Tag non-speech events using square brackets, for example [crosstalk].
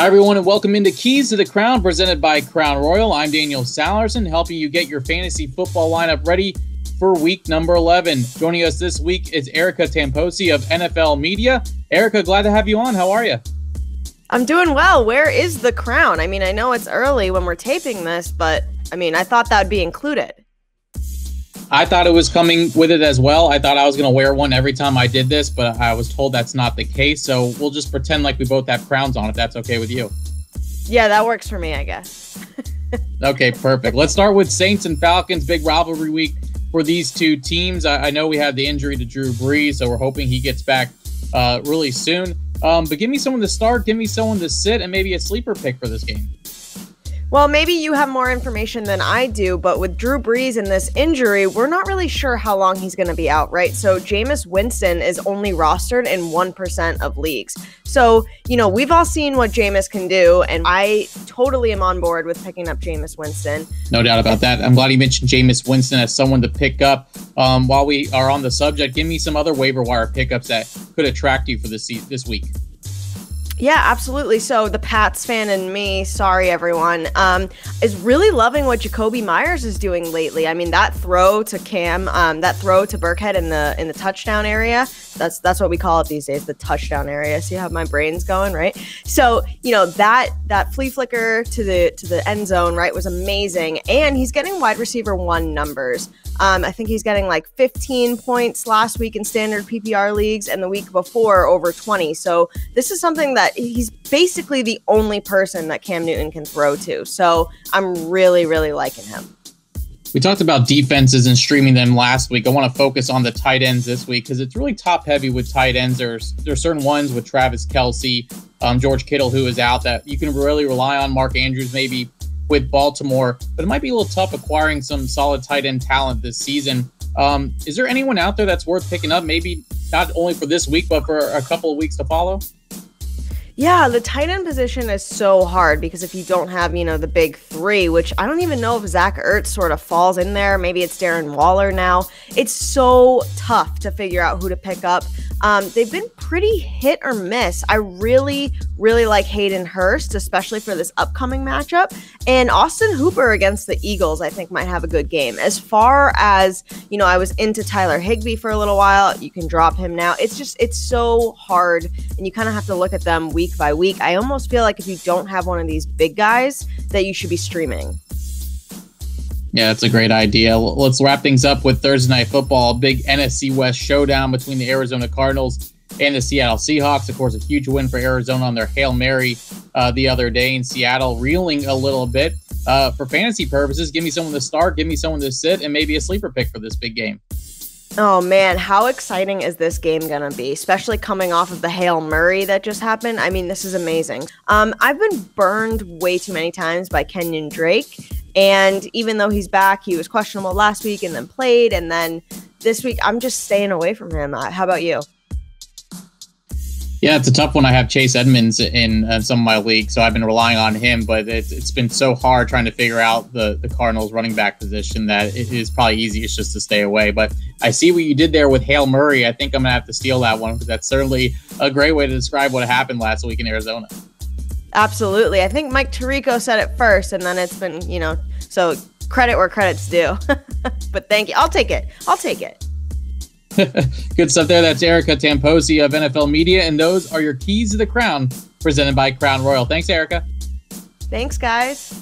Hi, everyone, and welcome into Keys to the Crown, presented by Crown Royal. I'm Daniel Sallerson, helping you get your fantasy football lineup ready for week number 11. Joining us this week is Erica Tamposi of NFL Media. Erica, glad to have you on. How are you? I'm doing well. Where is the crown? I mean, I know it's early when we're taping this, but I mean, I thought that would be included. I thought it was coming with it as well. I thought I was going to wear one every time I did this, but I was told that's not the case. So we'll just pretend like we both have crowns on if that's okay with you. Yeah, that works for me, I guess. [laughs] okay, perfect. Let's start with Saints and Falcons, big rivalry week for these two teams. I, I know we had the injury to Drew Brees, so we're hoping he gets back uh, really soon. Um, but give me someone to start, give me someone to sit, and maybe a sleeper pick for this game. Well, maybe you have more information than I do, but with Drew Brees and this injury, we're not really sure how long he's going to be out, right? So Jameis Winston is only rostered in 1% of leagues. So, you know, we've all seen what Jameis can do, and I totally am on board with picking up Jameis Winston. No doubt about that. I'm glad you mentioned Jameis Winston as someone to pick up. Um, while we are on the subject, give me some other waiver wire pickups that could attract you for this, this week. Yeah, absolutely. So the Pats fan and me, sorry everyone, um, is really loving what Jakobi Meyers is doing lately. I mean, that throw to Cam, um, that throw to Burkhead in the in the touchdown area. That's that's what we call it these days, the touchdown area. See how my brain's going, right? So you know that that flea flicker to the to the end zone, right, was amazing, and he's getting wide receiver one numbers. Um, I think he's getting like 15 points last week in standard PPR leagues, and the week before over 20. So this is something that he's basically the only person that Cam Newton can throw to. So I'm really, really liking him. We talked about defenses and streaming them last week. I want to focus on the tight ends this week because it's really top heavy with tight ends. There's there's certain ones with Travis Kelce, um, George Kittle, who is out that you can really rely on. Mark Andrews maybe with Baltimore, but it might be a little tough acquiring some solid tight end talent this season. Um, is there anyone out there that's worth picking up? Maybe not only for this week, but for a couple of weeks to follow? Yeah, the tight end position is so hard because if you don't have, you know, the big three, which I don't even know if Zach Ertz sort of falls in there. Maybe it's Darren Waller now. It's so tough to figure out who to pick up. Um, they've been pretty hit or miss. I really, really like Hayden Hurst, especially for this upcoming matchup. And Austin Hooper against the Eagles, I think, might have a good game. As far as, you know, I was into Tyler Higbee for a little while. You can drop him now. It's just, it's so hard. And you kind of have to look at them week by week. I almost feel like if you don't have one of these big guys, that you should be streaming. Yeah, that's a great idea. Let's wrap things up with Thursday Night Football, big NFC West showdown between the Arizona Cardinals and the Seattle Seahawks. Of course, a huge win for Arizona on their Hail Mary uh, the other day in Seattle, reeling a little bit. Uh, for fantasy purposes, give me someone to start, give me someone to sit, and maybe a sleeper pick for this big game. Oh man, how exciting is this game gonna be? Especially coming off of the Hail Murray that just happened. I mean, this is amazing. Um, I've been burned way too many times by Kenyan Drake. And even though he's back, he was questionable last week and then played. And then this week, I'm just staying away from him. Uh, how about you? Yeah, it's a tough one. I have Chase Edmonds in uh, some of my leagues, so I've been relying on him. But it's, it's been so hard trying to figure out the the Cardinals running back position that it is probably easiest just to stay away. But I see what you did there with Hail Murray. I think I'm gonna have to steal that one because that's certainly a great way to describe what happened last week in Arizona. Absolutely. I think Mike Tirico said it first, and then it's been, you know, so credit where credit's due. [laughs] but thank you. I'll take it. I'll take it. [laughs] Good stuff there. That's Erica Tamposi of NFL Media, and those are your keys to the crown presented by Crown Royal. Thanks, Erica. Thanks, guys.